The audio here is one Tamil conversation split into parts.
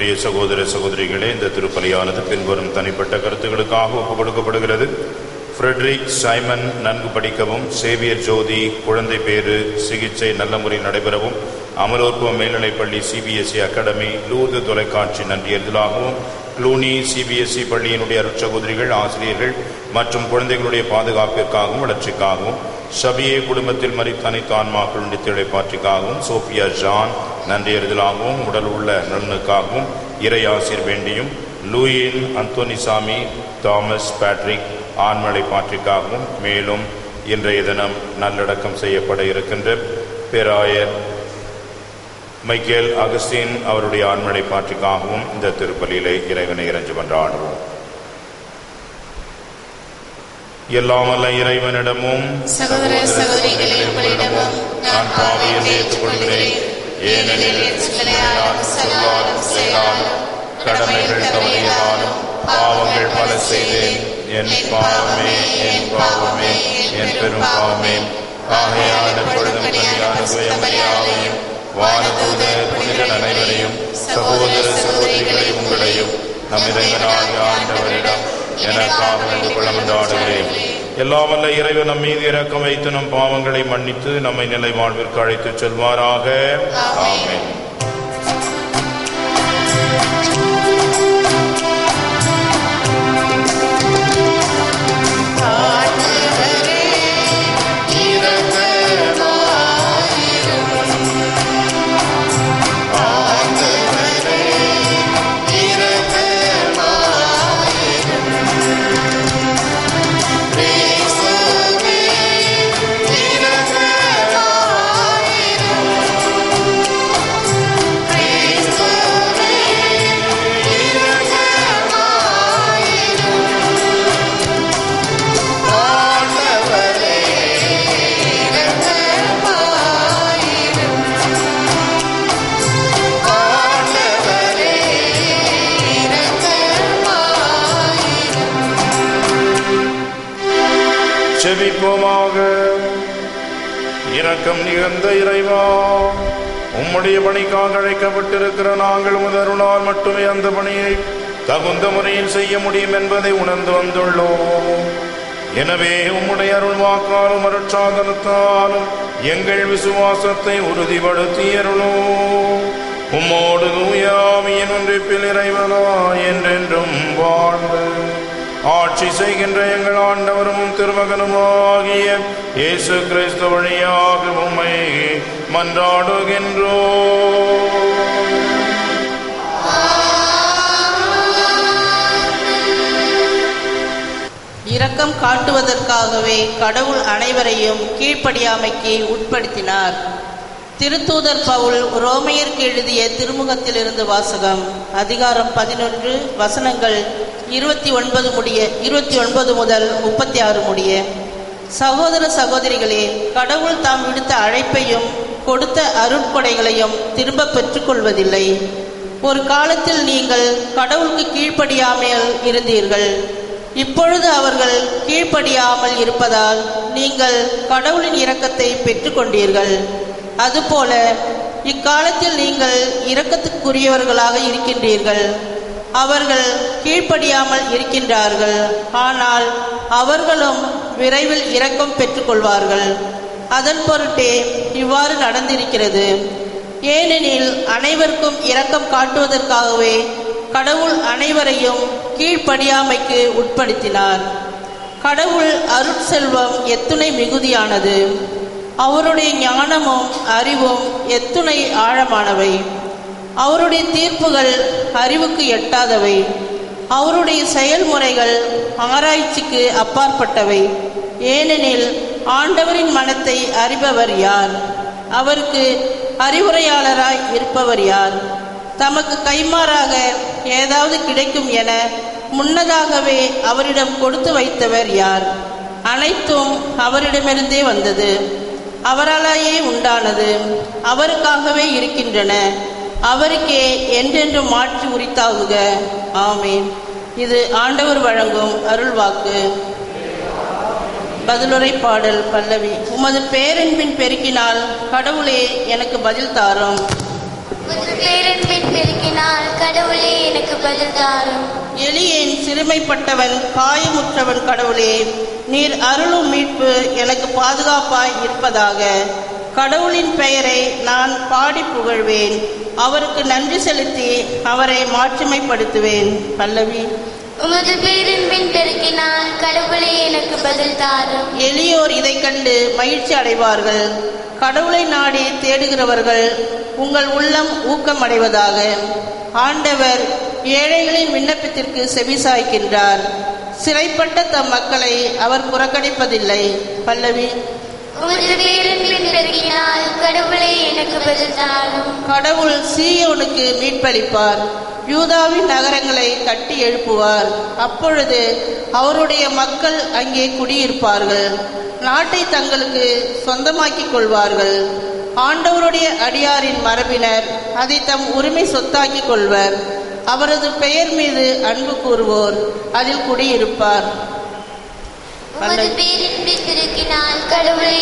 இறையேசு அன்புக்குரிய சகோதர சகோதரிகளே இந்த திருப்பலியானது பின்வரும் தனிப்பட்ட கருத்துக்களுக்காக ஒப்புக் கொடுக்கப்படுகிறது ஃப்ரெட்ரிக் சைமன் நன்கு படிக்கவும் சேவியர் ஜோதி குழந்தை பேறு சிகிச்சை நல்ல முறையில் நடைபெறவும் அமலோற்பம் மேல்நிலைப்பள்ளி சிபிஎஸ்இ அகாடமி லூர்து தொலைக்காட்சி நன்றியறிதலாகவும் க்ளூனி சிபிஎஸ்இ பள்ளியினுடைய அருட்சகோதரிகள் ஆசிரியர்கள் மற்றும் குழந்தைகளுடைய பாதுகாப்பிற்காகவும் வளர்ச்சிக்காகவும் ஷபியே குடும்பத்தில் மறித்த அனைத்து ஆன்மாக்கள் சோஃபியா ஜான் நன்றியறிதலாகவும் உடல் உள்ள நலனுக்காகவும் இறை ஆசிர் வேண்டியும் லூயின் அந்தோனிசாமி தாமஸ் பேட்ரிக் ஆண்மலை பாற்றிக்காகவும் மேலும் இன்றைய தினம் நல்லடக்கம் செய்யப்பட இருக்கின்ற பேராயர் மைக்கேல் அகஸ்டின் அவருடைய ஆண்மலை பாற்றிக்காகவும் இந்த திருப்பலியிலே இறைவனை இறைஞ்சு கொண்டாடுவோம் எல்லாமல்ல இறைவனிடமும் சகோதர சகோதரிகளே உங்களிடமும் நான் பாவியை ஏற்றுக்கொள்கிறேன். ஏனெனில் சிந்தனையாலும் சொல்லாலும் செயலாலும் கடமைகள் தவறியதாலும் பாவங்கள் பல செய்தேன் என் பாவமே என் பாவமே என் பெரும் பாவமே ஆகையான எப்பொழுதும் கல்யாண வானதூத புனித அனைவரையும் சகோதர சகோதரிகளை உங்களையும் நம் இறைவனாக ஆண்டவரிடம் எனக்காக கொள்ள கொண்டாடுகிறேன் எல்லாம் வல்ல இறைவன் நம் மீது இறக்கம் வைத்து நம் பாவங்களை மன்னித்து நம்மை நிலை வாழ்விற்கு அழைத்துச் செல்வாராக. ஆமேன். செபிப்போமாக இரக்கம் நிகழ்ந்த இறைவா உம்முடைய பணிக்காக அழைக்கப்பட்டிருக்கிற நாங்கள் முதருளால் மட்டுமே அந்த பணியை தகுந்த முறையில் செய்ய முடியும் என்பதை உணர்ந்து வந்துள்ளோம். எனவே உம்முடைய அருள் வாக்காலும் அருட்சாதனத்தாலும் எங்கள் விசுவாசத்தை உறுதிப்படுத்தியருளோ உம்மோடு தூயாமியின் ஒன்றிப்பில் இறைவனா என்றென்றும் வாழ்ந்து ஆட்சி செய்கின்ற எங்கள் ஆண்டவரும் திருமகனுமாகிய இயேசு கிறிஸ்து வழியாக உம்மை மன்றாடுகின்றோ. இரக்கம் காட்டுவதற்காகவே கடவுள் அனைவரையும் கீழ்ப்படியாமைக்கு உட்படுத்தினார். திருத்தூதர் பவுல் ரோமையருக்கு எழுதிய திருமுகத்திலிருந்து வாசகம் அதிகாரம் பதினொன்று வசனங்கள் இருபத்தி ஒன்பது முடிய இருபத்தி ஒன்பது முதல் முப்பத்தி ஆறு முடிய. சகோதர சகோதரிகளே கடவுள் தாம் விடுத்த அழைப்பையும் கொடுத்த அருட்கொடைகளையும் திரும்ப பெற்றுக்கொள்வதில்லை. ஒரு காலத்தில் நீங்கள் கடவுளுக்கு கீழ்ப்படியாமல் இருந்தீர்கள். இப்பொழுது அவர்கள் கீழ்ப்படியாமல் இருப்பதால் நீங்கள் கடவுளின் இரக்கத்தை பெற்றுக்கொண்டீர்கள். அதுபோல இக்காலத்தில் நீங்கள் இரக்கத்துக்குரியவர்களாக இருக்கின்றீர்கள். அவர்கள் கீழ்ப்படியாமல் இருக்கின்றார்கள். ஆனால் அவர்களும் விரைவில் இரக்கம் பெற்றுக்கொள்வார்கள். அதன் பொருட்டே இவ்வாறு நடந்திருக்கிறது. ஏனெனில் அனைவருக்கும் இரக்கம் காட்டுவதற்காகவே கடவுள் அனைவரையும் கீழ்ப்படியாமைக்கு உட்படுத்தினார். கடவுள் அருட்செல்வம் எத்துணை மிகுதியானது. அவருடைய ஞானமும் அறிவும் எத்துணை ஆழமானவை. அவருடைய தீர்ப்புகள் அறிவுக்கு எட்டாதவை. அவருடைய செயல்முறைகள் ஆராய்ச்சிக்கு அப்பாற்பட்டவை. ஏனெனில் ஆண்டவரின் மனத்தை அறிபவர் யார்? அவருக்கு அறிவுரையாளராய் இருப்பவர் யார்? தமக்கு கைமாறாக ஏதாவது கிடைக்கும் என முன்னதாகவே அவரிடம் கொடுத்து வைத்தவர் யார்? அனைத்தும் அவரிடமிருந்தே வந்தது. அவராலேயே உண்டானது. அவருக்காகவே இருக்கின்றன. அவருக்கே என்றென்றும் மாற்றி உரித்தாகுக ஆமேன். இது ஆண்டவர் வழங்கும் அருள்வாக்கு பதிலுரை பாடல் பல்லவி. உமது பேரன்பின் பெருக்கினால் கடவுளே எனக்கு பதில் தாரும். உமது பேரன்பின் பெருக்கினால் கடவுளே எனக்கு பதில் தாரும். எளியேன் சிறுமைப்பட்டவன் காயமுற்றவன் கடவுளே. நீர் அருளும் மீட்பு எனக்கு பாதுகாப்பாய் இருப்பதாக கடவுளின் பெயரை நான் பாடி புகழ்வேன். அவருக்கு நன்றி செலுத்தி அவரை மாட்சிமைப்படுத்துவேன். பல்லவி. உமது பேரன்பின் பெருக்கினால் கடவுளே எனக்கு பதில் தாரும். எளியோர் இதைக் கண்டு மகிழ்ச்சி அடைவார்கள். கடவுளை நாடி தேடுகிறவர்கள் உங்கள் உள்ளம் ஊக்கமடைவதாக ஆண்டவர் ஏழைகளின் விண்ணப்பத்திற்கு செவிசாய்க்கின்றார். சிறைப்பட்ட தம் மக்களை அவர் புறக்கணிப்பதில்லை. பல்லவி கடவுள் சீயோனுக்கு மீட்பளிப்பார். யூதாவின் நகரங்களை கட்டி எழுப்புவார். அப்பொழுது அவருடைய மக்கள் அங்கே குடியிருப்பார்கள். நாட்டை தங்களுக்கு சொந்தமாக்கிக் கொள்வார்கள். ஆண்டவருடைய அடியாரின் மரபினர் அதை தம் உரிமை சொத்தாக்கிக் கொள்வர். அவரது பெயர் மீது அன்பு கூறுவோர் அதில் குடியிருப்பார். பேரின் பேரன்பின் பெருக்கினால் கடவுளே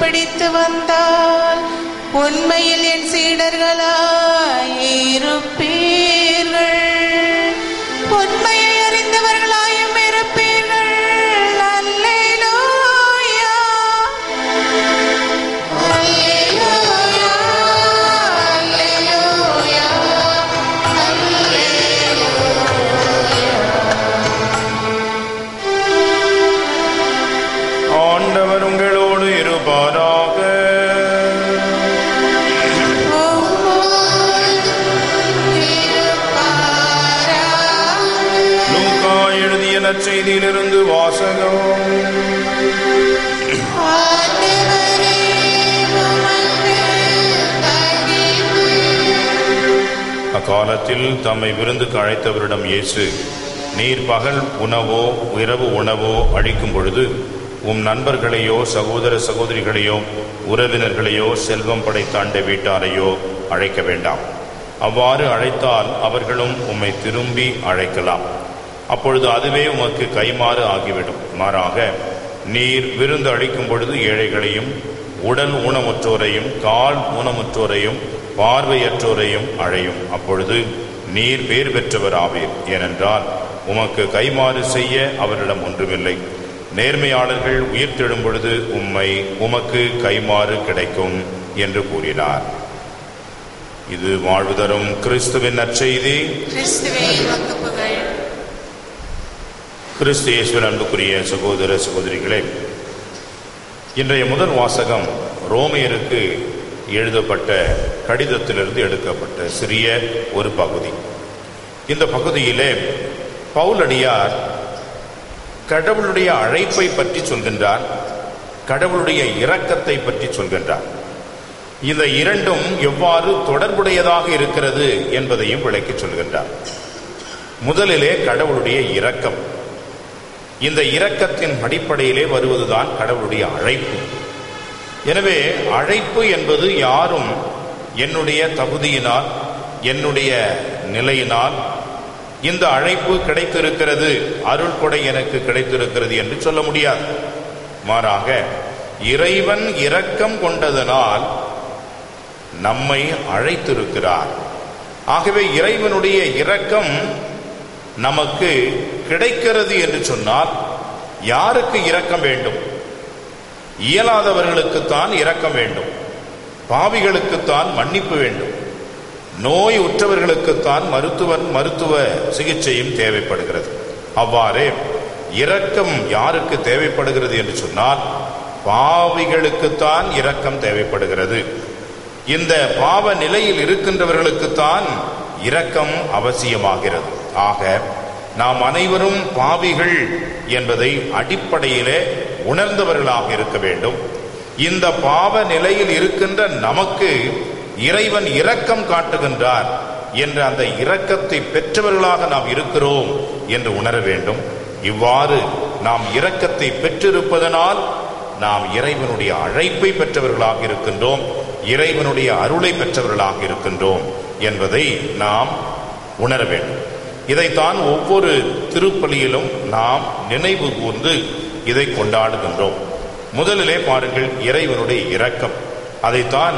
பிடித்து வந்தால் உண்மையில் என் சீடர்களாயிருப்பீர்கள் உண்மையை காலத்தில் தம்மை விருந்துக்கு அழைத்தவரிடம் இயேசு நீர் பகல் உணவோ இரவு உணவோ அழிக்கும் பொழுது உம் நண்பர்களையோ சகோதர சகோதரிகளையோ உறவினர்களையோ செல்வம் படைத்தாண்ட வீட்டாரையோ அழைக்க வேண்டாம். அவ்வாறு அழைத்தால் அவர்களும் உம்மை திரும்பி அழைக்கலாம். அப்பொழுது அதுவே உமக்கு கைமாறு ஆகிவிடும். மாறாக நீர் விருந்து அளிக்கும் பொழுது ஏழைகளையும் உடல் ஊனமுற்றோரையும் கால் ஊனமுற்றோரையும் பார்வையற்றோரையும் அழையும். அப்பொழுது நீர் பேர் பெற்றவர் ஆவீர் ஏனென்றால் உமக்கு கைமாறு செய்ய அவரிடம் ஒன்றுமில்லை. நேர்மையாளர்கள் உயிர்த்தெழும் பொழுது உம்மை உமக்கு கைமாறு கிடைக்கும் என்று கூறினார். இது வாழ்வு தரும் கிறிஸ்துவின் நற்செய்தி. கிறிஸ்து இயேசுவின் அன்புக்குரிய சகோதர சகோதரிகளே இன்றைய முதல் வாசகம் ரோமையருக்கு எழுதப்பட்ட கடிதத்திலிருந்து எடுக்கப்பட்ட சிறிய ஒரு பகுதி. இந்த பகுதியிலே பவுலடியார் கடவுளுடைய அழைப்பை பற்றி சொல்கின்றார் கடவுளுடைய இரக்கத்தை பற்றி சொல்கின்றார். இந்த இரண்டும் எவ்வாறு தொடர்புடையதாக இருக்கிறது என்பதையும் விளக்கிச் சொல்கின்றார். முதலிலே கடவுளுடைய இரக்கம். இந்த இரக்கத்தின் அடிப்படையிலே வருவதுதான் கடவுளுடைய அழைப்பு. எனவே அழைப்பு என்பது யாரும் என்னுடைய தகுதியினால் என்னுடைய நிலையினால் இந்த அழைப்பு கிடைத்திருக்கிறது அருள் கொடை எனக்கு கிடைத்திருக்கிறது என்று சொல்ல முடியாது. மாறாக இறைவன் இரக்கம் கொண்டதனால் நம்மை அழைத்திருக்கிறார். ஆகவே இறைவனுடைய இரக்கம் நமக்கு கிடைக்கிறது என்று சொன்னால் யாருக்கு இரக்கம் வேண்டும்? இயலாதவர்களுக்குத்தான் இரக்கம் வேண்டும். பாவிகளுக்குத்தான் மன்னிப்பு வேண்டும். நோய் உற்றவர்களுக்குத்தான் மருத்துவன் மருத்துவ சிகிச்சையும் தேவைப்படுகிறது. அவ்வாறே இரக்கம் யாருக்கு தேவைப்படுகிறது என்று சொன்னால் பாவிகளுக்குத்தான் இரக்கம் தேவைப்படுகிறது. இந்த பாவ நிலையில் இருக்கின்றவர்களுக்குத்தான் இரக்கம் அவசியமாகிறது. ஆக நாம் அனைவரும் பாவிகள் என்பதை அடிப்படையிலே உணர்ந்தவர்களாக இருக்க வேண்டும். இந்த பாவ நிலையில் இருக்கின்ற நமக்கு இறைவன் இரக்கம் காட்டுகின்றார் என்ற அந்த இரக்கத்தை பெற்றவர்களாக நாம் இருக்கிறோம் என்று உணர வேண்டும். இவ்வாறு நாம் இரக்கத்தை பெற்றிருப்பதனால் நாம் இறைவனுடைய அழைப்பை பெற்றவர்களாக இருக்கின்றோம் இறைவனுடைய அருளை பெற்றவர்களாக இருக்கின்றோம் என்பதை நாம் உணர வேண்டும். இதைத்தான் ஒவ்வொரு திருப்பலியிலும் நாம் நினைவு கூர்ந்து இதை கொண்டாடுகின்றோம். முதலிலே பாருங்கள் இறைவனுடைய இரக்கம். அதைத்தான்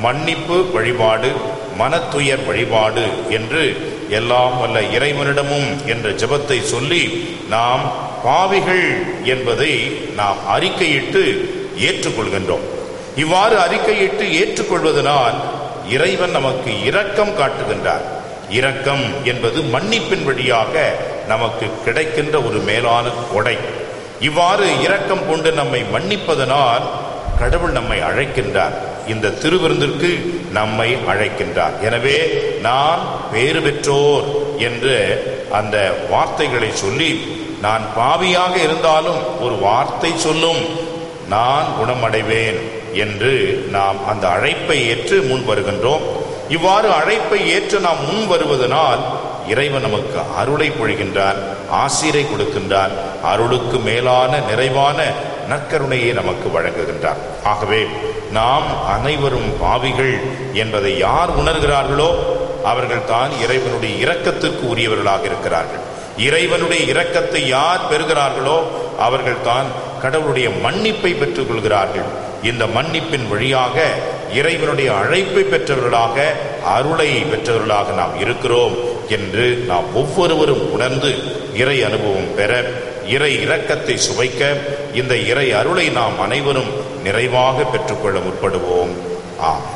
மன்னிப்பு வழிபாடு மனத்துயர் வழிபாடு என்று எல்லாம் வல்ல இறைவனிடமும் என்ற ஜபத்தை சொல்லி நாம் பாவிகள் என்பதை நாம் அறிக்கையிட்டு ஏற்றுக்கொள்கின்றோம். இவ்வாறு அறிக்கையிட்டு ஏற்றுக்கொள்வதனால் இறைவன் நமக்கு இரக்கம் காட்டுகின்றார். இரக்கம் என்பது மன்னிப்பின் வழியாக நமக்கு கிடைக்கின்ற ஒரு மேலான கொடை. இவ்வாறு இரக்கம் கொண்டு நம்மை மன்னிப்பதனால் கடவுள் நம்மை அழைக்கின்றார். இந்த திருவிருந்திற்கு நம்மை அழைக்கின்றார். எனவே நான் பேறு பெற்றோர் என்று அந்த வார்த்தைகளை சொல்லி நான் பாவியாக இருந்தாலும் ஒரு வார்த்தை சொல்லும் நான் குணமடைவேன் என்று நாம் அந்த அழைப்பை ஏற்று முன் வருகின்றோம். இவ்வாறு அழைப்பை ஏற்று நாம் முன் வருவதனால் இறைவன் நமக்கு அருளை பொழிகின்றார் ஆசிரை கொடுக்கின்றார் அருளுக்கு மேலான நிறைவான நற்கருணையை நமக்கு வழங்குகின்றார். ஆகவே நாம் அனைவரும் பாவிகள் என்பதை யார் உணர்கிறார்களோ அவர்கள் தான் இறைவனுடைய இரக்கத்திற்கு உரியவர்களாக இருக்கிறார்கள். இறைவனுடைய இரக்கத்தை யார் பெறுகிறார்களோ அவர்கள் தான் கடவுளுடைய மன்னிப்பை பெற்றுக் கொள்கிறார்கள் இந்த மன்னிப்பின் வழியாக இறைவனுடைய அழைப்பை பெற்றவர்களாக அருளை பெற்றவர்களாக நாம் இருக்கிறோம். என்று நாம் ஒவ்வொருவரும் உணர்ந்து இறை அனுபவம் பெற இறை இரக்கத்தை சுவைக்க இந்த இறை அருளை நாம் அனைவரும் நிறைவாக பெற்றுக்கொள்ள முற்படுவோம். ஆம்.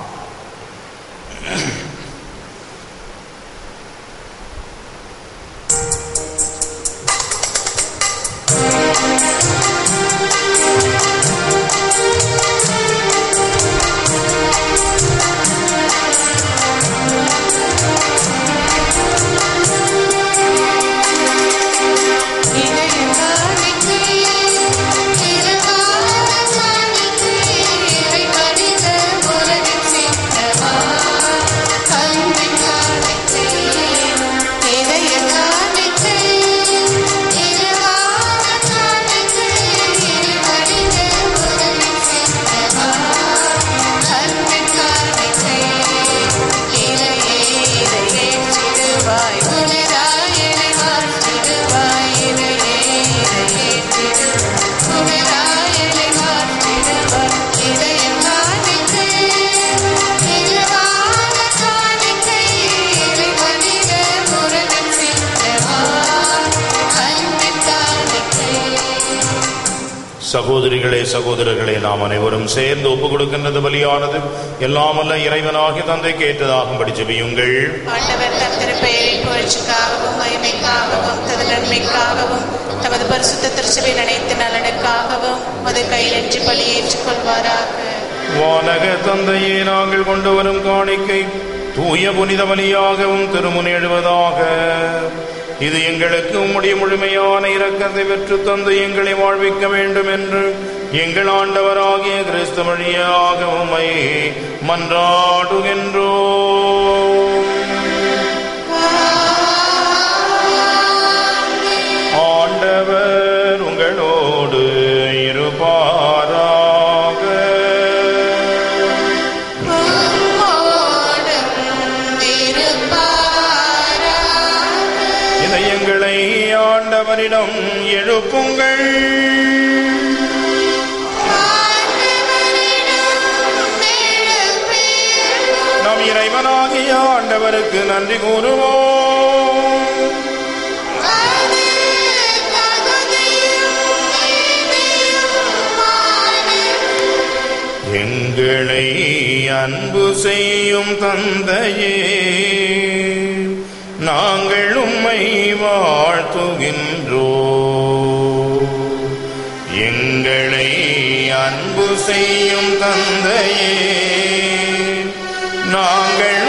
அனைவரும் சேர்ந்து ஒப்புக் கொடுக்கின்றது பலியானது. எல்லாமல்ல இறைவனாகி தந்தை மகிமைக்காகவும் தது நன்மைக்காகவும் தமது பரிசுத்த திருச்சபையின் அனைத்து நலனுக்காகவும் மது கையிலன்றி பலி ஏற்றுக்கொள்வாராக. வானக தந்தையே நாங்கள் கொண்டு வரும் காணிக்கை தூய புனித பலியாகவும் திருமுன் எழுவதாக. இது எங்களுக்கு உம்முடைய முழுமையான இரக்கத்தை பெற்று தந்து எங்களை வாழ்விக்க வேண்டும் என்று எங்கள் ஆண்டவராகிய கிறிஸ்து வழியாக உமை மன்றாடுகின்றோ. ஆண்டவர் உங்களோடு இருப்பாராக. இதயங்களை ஆண்டவரிடம் எழுப்புங்கள். ஆண்டவருக்கு நன்றி கூறுவோம். எங்களை அன்பு செய்யும் தந்தையே நாங்கள் உம்மை வாழ்த்துகின்றோ எங்களை அன்பு செய்யும் தந்தையே நாங்கள்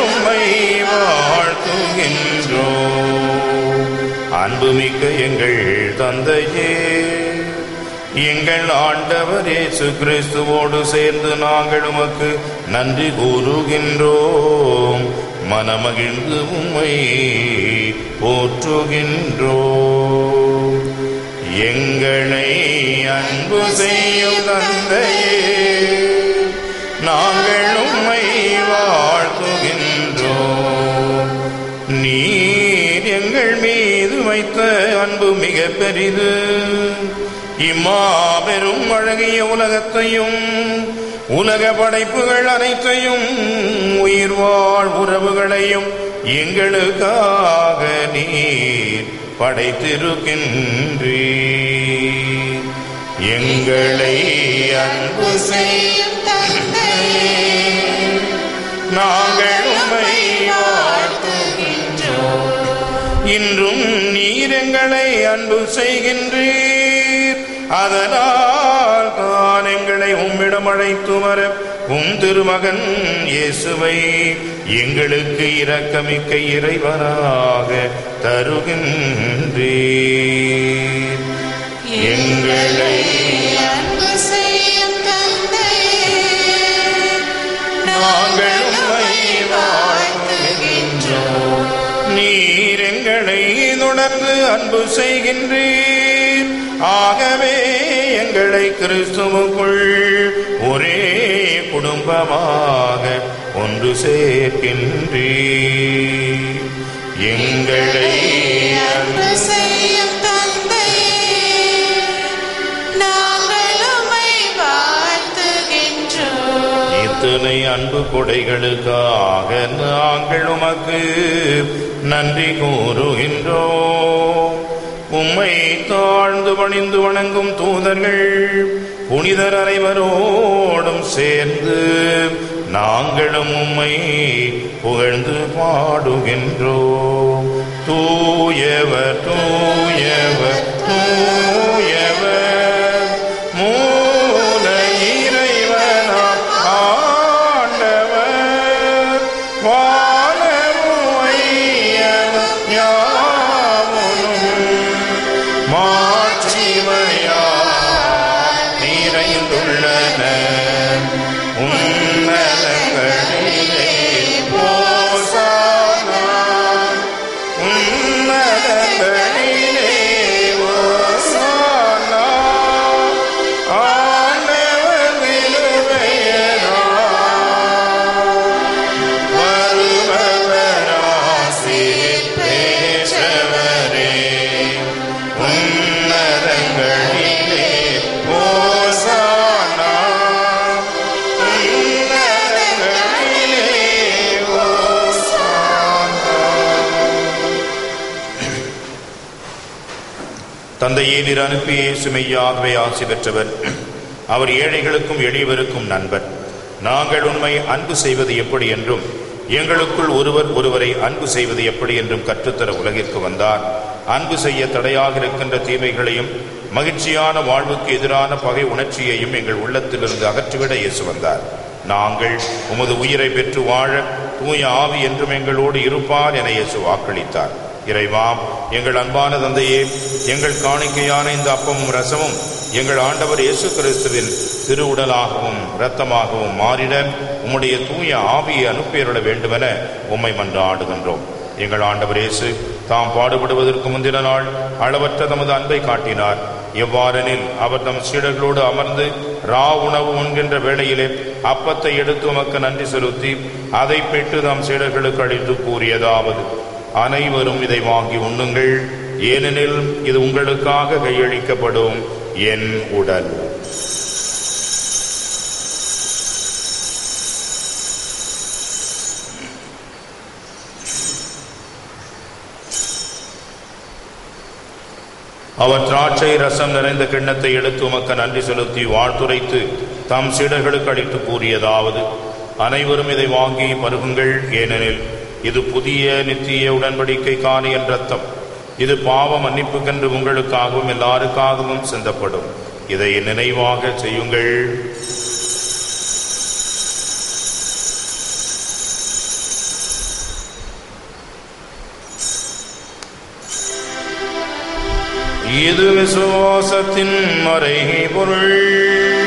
அன்புமிக்க எங்கள் தந்தையே எங்கள் ஆண்டவர் இயேசு கிறிஸ்துவோடு சேர்ந்து நாங்கள் உமக்கு நன்றி கூறுகின்றோம். மனமகிழ்ந்து உம்மை போற்றுகின்றோம். எங்களை அன்பு செய்யும் தந்தையே நாங்கள் உம்மை வாழ் மிக பெரிது. இம்மாபெரும் அழகிய உலகத்தையும் உலக படைப்புகள் அனைத்தையும் உயிர் வாழ் உறவுகளையும் எங்களுக்காக நீர் படைத்திருக்கின்றீர். எங்களை அன்பு செய்யும் தந்தையே இன்றும் நீர் எங்களை அன்பு செய்கின்றீர். அதனால் தான் எங்களை உம்மிடம் அழைத்து வர உம் திருமகன் இயேசுவை எங்களுக்கு இரக்கமிக்க இறைவராக தருகின்றீர். எங்களை நாங்கள் எங்களை தொடர்ந்து அன்பு செய்கின்றீர். ஆகவே எங்களை கிறிஸ்துவுக்குள் ஒரே குடும்பமாக ஒன்று சேர்க்கின்றீர். எங்களை அன்பு செய்ய வாழ்த்துகின்றோம் அன்பு கொடைகளுக்காக நாங்கள் உமக்கு நன்றி கூறுகின்றோம். உம்மை தாழ்ந்து பணிந்து வணங்கும் தூதர்கள் புனிதர் அனைவரோடும் சேர்ந்து நாங்களும் உம்மை புகழ்ந்து பாடுகின்றோம். தூயவர் தூயவர் தூய தந்தையே சுமையாகவே ஆசி பெற்றவர். அவர் ஏழைகளுக்கும் எளியவருக்கும் நண்பர். நாங்கள் உண்மை அன்பு செய்வது எப்படி என்றும் எங்களுக்குள் ஒருவர் ஒருவரை அன்பு செய்வது எப்படி என்றும் கற்றுத்தர உலகிற்கு வந்தார். அன்பு செய்ய தடையாக இருக்கின்ற தீமைகளையும் மகிழ்ச்சியான வாழ்வுக்கு எதிரான பகை உணர்ச்சியையும் எங்கள் உள்ளத்திலிருந்து அகற்றிவிட இயேசு வந்தார். நாங்கள் உமது உயிரை பெற்று வாழ தூய ஆவி என்றும் எங்களோடு இருப்பார் என இயேசு வாக்களித்தார். இறைவாம் எங்கள் அன்பான தந்தையே எங்கள் காணிக்கையான இந்த அப்பமும் ரசமும் எங்கள் ஆண்டவர் இயேசு கிறிஸ்துவின் திருவுடலாகவும் இரத்தமாகவும் மாறிட உம்முடைய தூய ஆவியை அனுப்பியருள வேண்டுமென உம்மை மன்றாடுகின்றோம் எங்கள் ஆண்டவர் இயேசு தாம் பாடுபடுவதற்கு முந்தின நாள் அளவற்ற தமது அன்பை காட்டினார். எவ்வாறெனில் அவர் தம் சீடர்களோடு அமர்ந்து ரா உணவு உண்கின்ற வேளையிலே அப்பத்தை எடுத்து உமக்கு நன்றி செலுத்தி அதை பெற்று தம் சீடர்களுக்கு அளித்து கூறியதாவது அனைவரும் இதை வாங்கி உண்ணுங்கள். ஏனெனில் இது உங்களுக்காக கையளிக்கப்படும் என் உடல். அவர் திராட்சை ரசம் நிறைந்த கிண்ணத்தை எடுத்து உமக்கு நன்றி செலுத்தி வாழ்த்துரைத்து தம் சீடர்களுக்கு அளித்து கூறியதாவது அனைவரும் இதை வாங்கி பருகுங்கள். ஏனெனில் இது புதிய நித்திய உடன்படிக்கை காணியின் ரத்தம் இது பாவ மன்னிப்புக்கென்று உங்களுக்காகவும் எல்லாருக்காகவும் சிந்தப்படும் இதை நினைவாக செய்யுங்கள். இது விசுவாசத்தின் மறை பொருள்.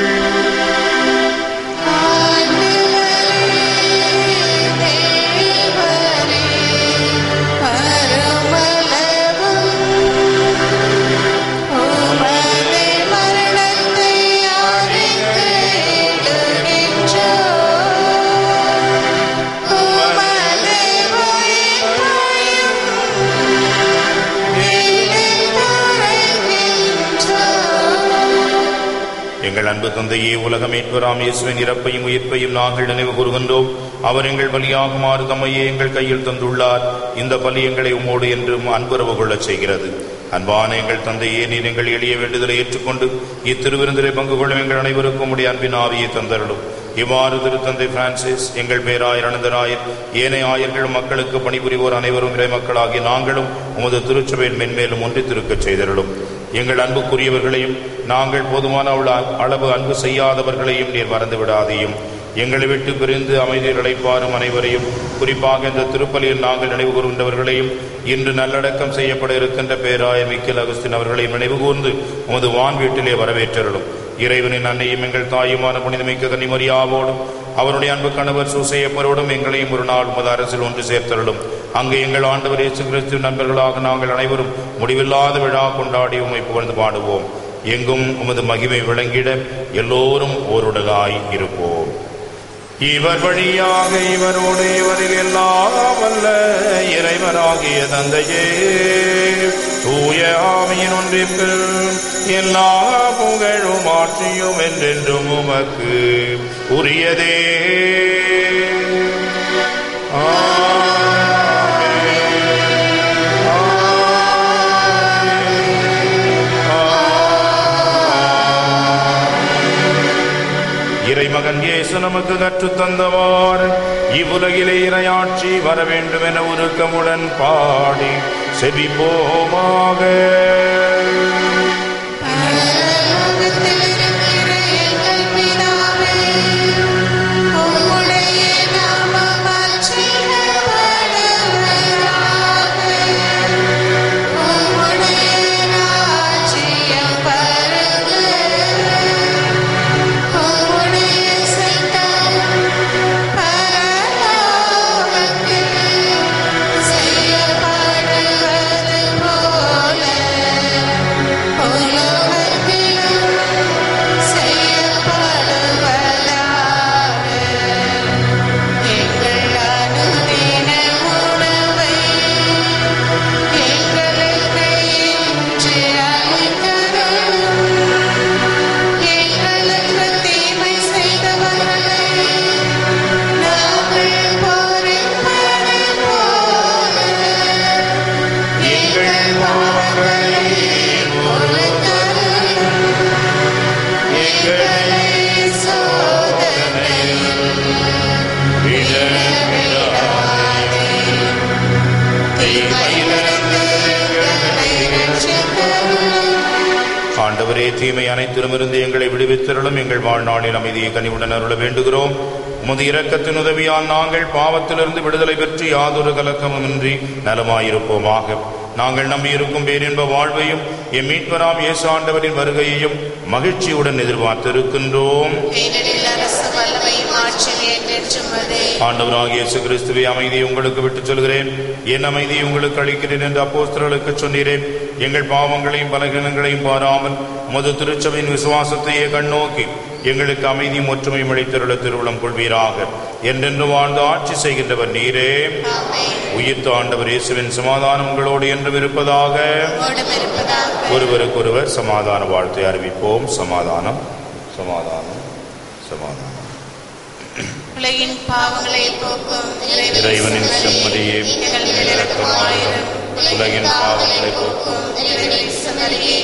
எங்கள் அன்பு தந்தையே உலகம் ஏற்பராம் இயேசுவின் இறப்பையும் உயிர்ப்பையும் நாங்கள் நினைவு கூறுகின்றோம். அவர் எங்கள் பலியாகுமாறு தம்மையே எங்கள் கையில் தந்துள்ளார். இந்த பலி எங்களை உம்மோடு என்றும் அன்புறவு கொள்ளச் செய்கிறது. அன்பான எங்கள் தந்தையே நீர் எங்கள் எளிய வேண்டுதலை ஏற்றுக்கொண்டு இத்திருவிருந்திலே பங்கு கொள்ளும் எங்கள் அனைவருக்கும் உடைய அன்பின் ஆவியை தந்தருளும். இவ்வாறு திருத்தந்தை பிரான்சிஸ் எங்கள் பேராயர் அனந்தராயர் ஏனைய ஆயர்கள் மக்களுக்கு பணிபுரிவோர் அனைவரும் இறை மக்களாகி நாங்களும் உமது திருச்சபையின் மென்மேலும் ஒன்றித்திருக்கச் செய்தருளும். எங்கள் அன்புக்குரியவர்களையும் நாங்கள் போதுமான அளவு அன்பு செய்யாதவர்களையும் நீர் மறந்து விடாதையும். எங்களை விட்டு பிரிந்து அமைதி இழைப்பாரும் அனைவரையும் குறிப்பாக இந்த திருப்பலியில் நாங்கள் நினைவு கூறுகின்றவர்களையும் இன்று நல்லடக்கம் செய்யப்பட இருக்கின்ற பேராயர் மிக்கில் அகஸ்தின் அவர்களையும் நினைவு கூர்ந்து உமது வான் வீட்டிலே வரவேற்றருளும். இறைவனின் அன்னையும் எங்கள் தாயுமான புனிதமிக்க கன்னிமரியாவோடும் அவருடைய அன்பு கணவர் சூசையப்பரோடும் எங்களையும் ஒரு நாள் உமது அரசில் ஒன்று சேர்த்தருளும். அங்கு எங்கள் ஆண்டவர் இயேசு கிறிஸ்து நண்பர்களாக நாங்கள் அனைவரும் முடிவில்லாத விழா கொண்டாடி உமை புகழ்ந்து பாடுவோம். எங்கும் உமது மகிமை விளங்கிட எல்லோரும் ஓருடலாய் இருப்போம். இவர் வழியாக இவரோடு இவரில் எல்லாம் வல்ல தந்தையே தூய ஆமையின் ஒன்றிற்கு எல்லா புகழும் ஆட்சியும் என்றென்றும் உமக்கு உரியதே. ஆ இயேசு நமக்கு கற்றுத்தந்தவார் இவ்வுலகிலே இரையாட்சி வர வேண்டும் என உருக்கமுடன் பாடி செபிப்போமாக. அமைதியை கனிவுடன் அருள வேண்டுகிறோம். உமது இரக்கத்தின் உதவியால் நாங்கள் பாவத்திலிருந்து விடுதலை பெற்று யாதொரு கலக்கமுமின்றி நலமாயிருப்போமாக. நாங்கள் நம்பியிருக்கும் பேரின்ப வாழ்வையும் எம் மீட்பராம் இயேசு ஆண்டவரின் வருகையையும் மகிழ்ச்சியுடன் எதிர்பார்த்திருக்கின்றோம். ஆண்டவராகிய இயேசு கிறிஸ்துவை அமைதியை உங்களுக்கு விட்டுச் சொல்கிறேன். என் அமைதியை உங்களுக்கு அளிக்கிறேன் என்று அப்போஸ்தலர்களுக்கு சொன்னீரேன் எங்கள் பாவங்களையும் பலகீனங்களையும் பாராமல் முது திருச்சபையின் விசுவாசத்தையே கண்ணோக்கி எங்களுக்கு அமைதியும் ஒற்றுமையும் அளித்தருள திருவுளம் கொள்வீராக. என்றென்று வாழ்ந்து ஆட்சி செய்கின்றவர் நீரே. உயிர்த்த ஆண்டவர் இயேசுவின் சமாதானம் உங்களோடு என்றும் இருப்பதாக ஒருவருக்கொருவர் சமாதான வாழ்த்தை அறிவிப்போம். சமாதானம் சமாதானம் சமாதானம். உலகின் பாவங்களை போக்கும் இறைவனின் செம்மறியே எங்கள் மேலிரக்கமாயிரும் உலகின் பாவங்களை போக்கும் இறைவனின் செம்மறியே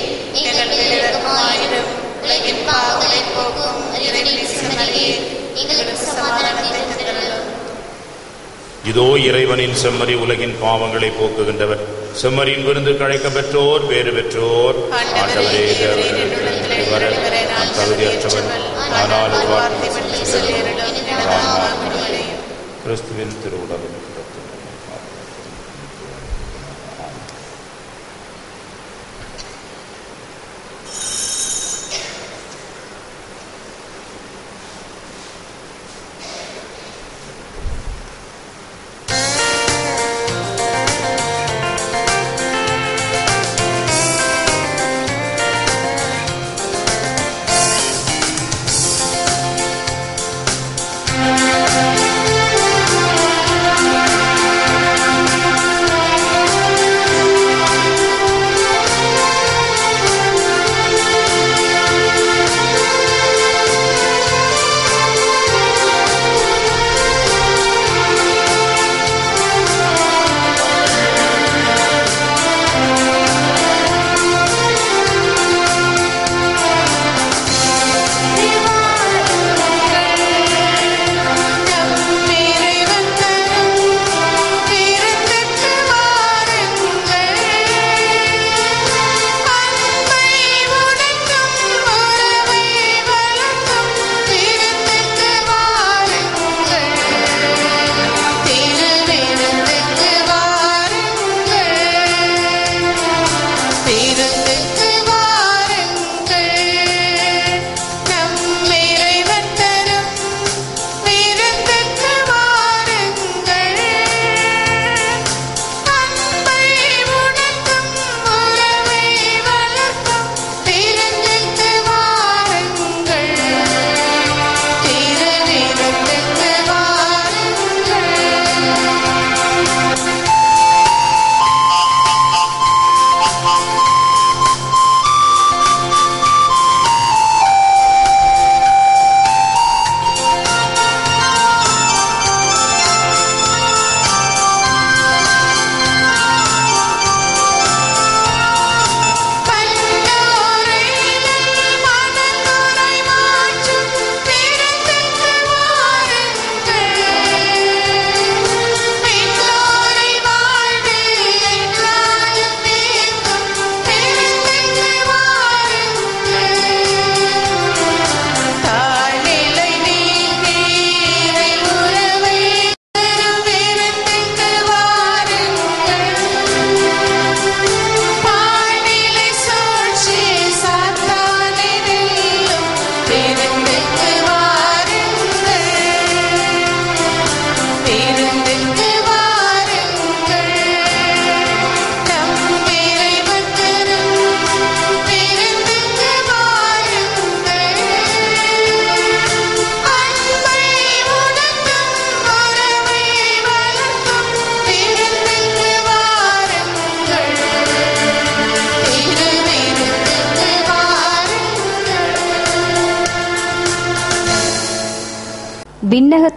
எங்கள் மேலிரக்கமாயிரும் உலகின் பாவங்களை போக்கும் இறைவனின் செம்மறியே எங்களுக்கு சமாதானத்தை தந்தருளும் இதோ இறைவனின் செம்மறி உலகின் பாவங்களை போக்குகின்றவர். செம்மறியின் விருந்து கழைக்க பெற்றோர் பேறு பெற்றோர். ஆண்டவரே வர ஆனால் ஒரு வார்த்தை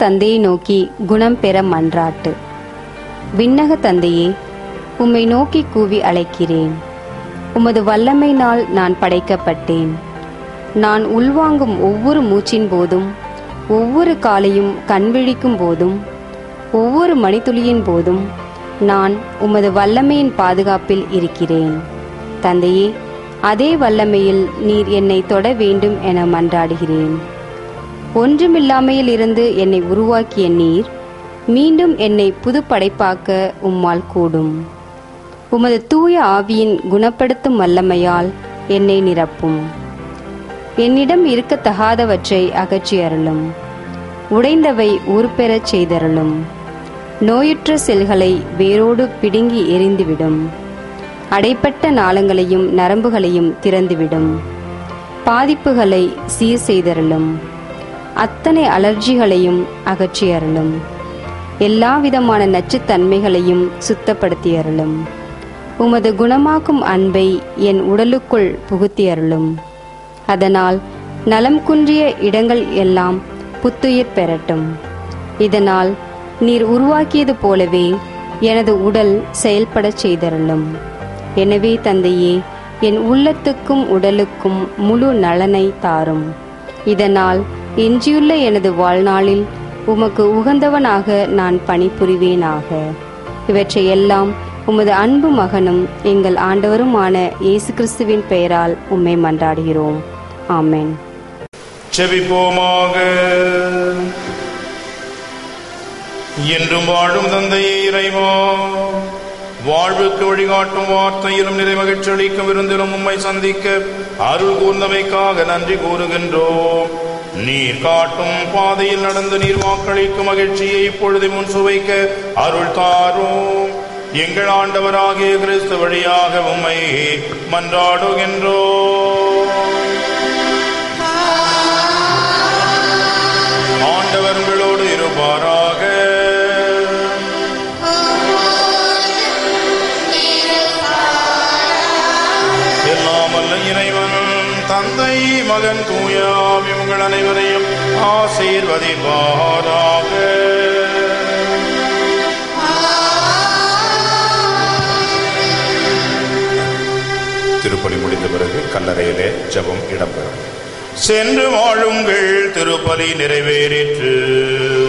தந்தையை நோக்கி குணம் பெற மன்றாட்டு. விண்ணக தந்தையே உம்மை நோக்கி கூவி அழைக்கிறேன். உமது வல்லமையினால் நான் படைக்கப்பட்டேன். நான் உள்வாங்கும் ஒவ்வொரு மூச்சின் போதும் ஒவ்வொரு காலையும் கண்விழிக்கும் போதும் ஒவ்வொரு மணித்துளியின் போதும் நான் உமது வல்லமையின் பாதுகாப்பில் இருக்கிறேன். தந்தையே அதே வல்லமையில் நீர் என்னை தொட வேண்டும் என மன்றாடுகிறேன். ஒன்றுமில்லாமையில் இருந்து என்னை உருவாக்கிய நீர் மீண்டும் என்னை புது படைப்பாக்க உம்மால் கூடும். உமது தூய ஆவியின் குணப்படுத்தும் வல்லமையால் என்னை நிரப்பும். என்னிடம் இருக்கத்தகாதவற்றை அகற்றி அருளும். உடைந்தவை ஊர்பெறச் செய்தருளும். நோயுற்ற செல்களை வேரோடு பிடுங்கி எரிந்துவிடும். அடைப்பட்ட நாளங்களையும் நரம்புகளையும் திறந்துவிடும். பாதிப்புகளை சீர் செய்தருளும் அத்தனை அலர்ஜிகளையும் அகற்றி அருளும். எல்லா விதமான நச்சுத்தன்மைகளையும் சுத்தப்படுத்தி அருளும். உமது குணமாக்கும் அன்பை என் உடலுக்குள் புகுத்தி அருளும். அதனால் நலம் குன்றிய இடங்கள் எல்லாம் புத்துயிர் பெறட்டும். இதனால் நீர் உருவாக்கியது போலவே எனது உடல் செயல்படச் செய்தருளும். எனவே தந்தையே என் உள்ளத்துக்கும் உடலுக்கும் முழு நலனை தாரும். இதனால் எஞ்சியுள்ள எனது வாழ்நாளில் உமக்கு உகந்தவனாக நான் பணிபுரிவேனாக. இவற்றையெல்லாம் உமது அன்பு மகனும் எங்கள் ஆண்டவருமான இயேசு கிறிஸ்துவின் பெயரால் உம்மை மன்றாடுகிறோம். ஆமென். செவிப்போமாக என்றும் வாழும் தந்தையே இறைவா வாழ்வுக்கு வழிகாட்டும் வார்த்தையிலும் நிறைமகிழ்ச்சி அளிக்கும் விருந்திலும் உம்மை சந்திக்க அருள் கூர்ந்தமைக்காக நன்றி கூறுகின்றோம். நீர் காட்டும் பாதையில் நடந்து நீர் வாக்களிக்கும் மகிழ்ச்சியை இப்பொழுது முன் சுவைக்க அருள் தாரும். எங்கள் ஆண்டவராகிய கிறிஸ்து வழியாக உம்மை மன்றாடுகின்றோ ஆண்டவர் உங்களோடு இருப்பாராக. எல்லாம் வல்ல இறைவன் தந்தை மகன் உங்கள் அனைவரையும் ஆசீர்வதிப்பாராக. திருப்பலி முடிந்த பிறகு கல்லறையிலே ஜெபம் இடம்பெறும். சென்று வாழுங்கள் திருப்பலி நிறைவேறிற்று.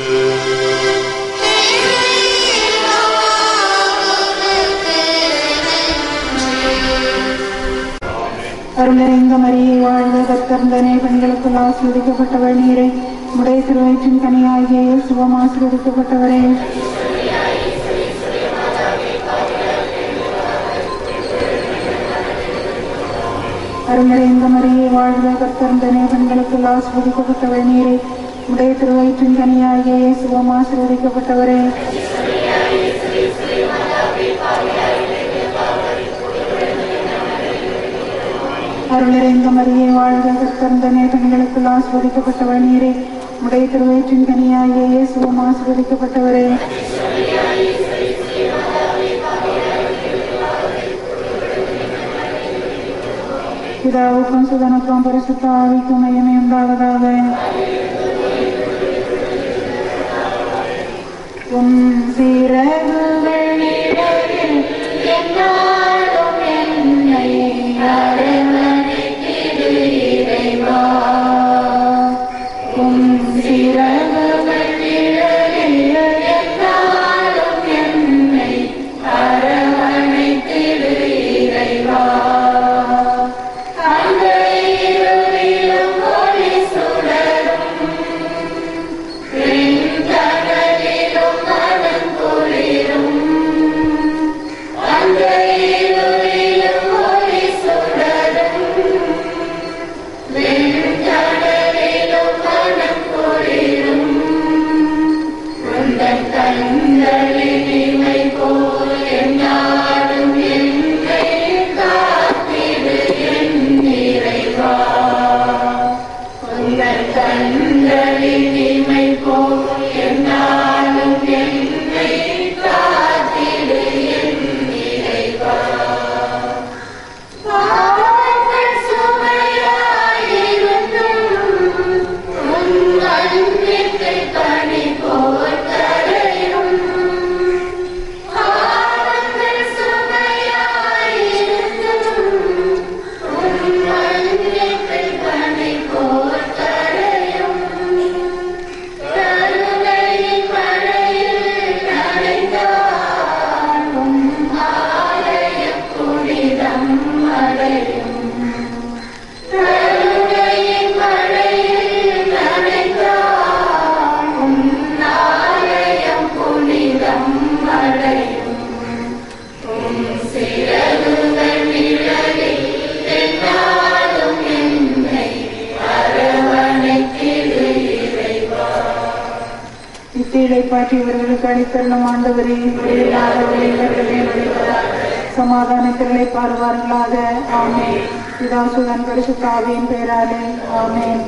அருளறிந்த மரியை வாழ்ந்த கத்தர்ந்தனே பெண்களுக்குள் ஆசீர்வதிக்கப்பட்டவர் நீரை. உடைய திருவயிற்றின் கனியாகிய சுகம் ஆசீர்வதிக்கப்பட்டவரே. அருளறிந்த மரியை வாழ்ந்த கத்தர்ந்தனே பெண்களுக்குள் ஆசீர்வதிக்கப்பட்டவர் நீரை. உடைய திருவயிற்றின் கனியாகிய சுகம் ஆசீர்வதிக்கப்பட்டவரே. அருளறிந்த மரியை வாழ்க கத்தர்ந்தனே பெண்களுக்குள் ஆஸ்வதிக்கப்பட்டவர் நீரே. உடைய திருவயிற்றின் கனியாகிய இயேசுவும் ஆஸ்வதிக்கப்பட்டவரே பிதாவுக்கும் சுதனுக்கும் பரிசுத்த ஆவிக்கும் மையமே உண்டாவதாக. சமாதானத்திலே பாருவார்களாக ஆமே பிதாசுதன் பரிசுத்தாவியின் பெயராலே ஆமேன்.